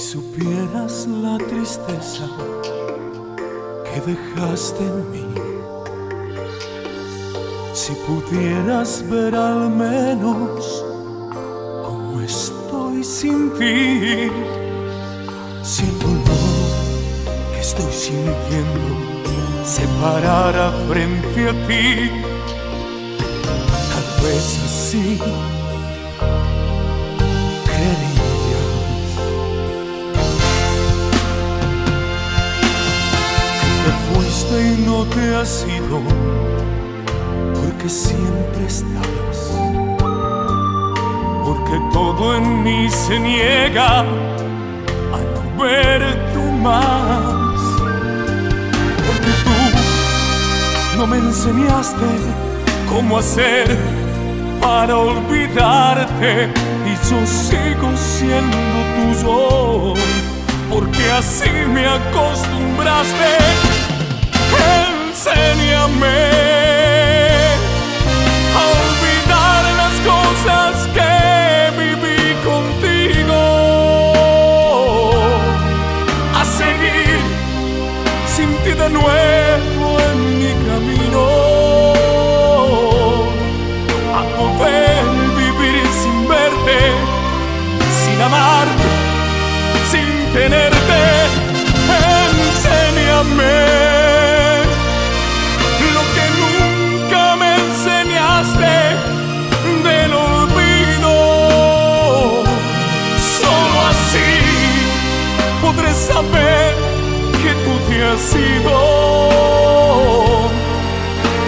es la tristeza que dejaste en mí. Si pudieras ver al menos cómo estoy sin ti, si el dolor que estoy sintiendo se parara frente a ti, tal vez así y no te has ido porque siempre estás. Porque todo en mí se niega a no verte más. Porque tú no me enseñaste cómo hacer para olvidarte y yo sigo siendo tuyo. Porque así me acostumbraste enséñame a olvidar las cosas que viví contigo, a seguir sin ti de nuevo en mi camino, a poder vivir sin verte, sin amarte, sin tenerte. Enséñame.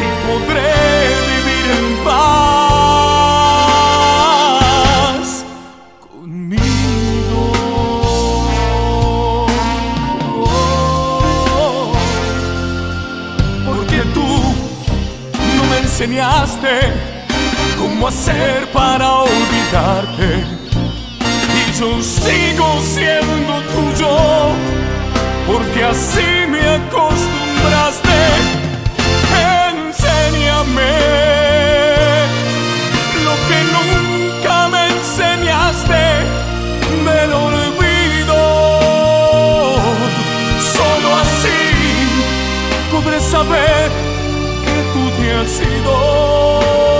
Y podré vivir en paz conmigo. Porque tú no me enseñaste cómo hacer para olvidarte yo sigo siendo tuyo, porque así acostumbraste. Enséñame lo que nunca me enseñaste del olvido. Solo así podré saber que tú te has ido.